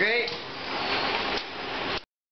okay?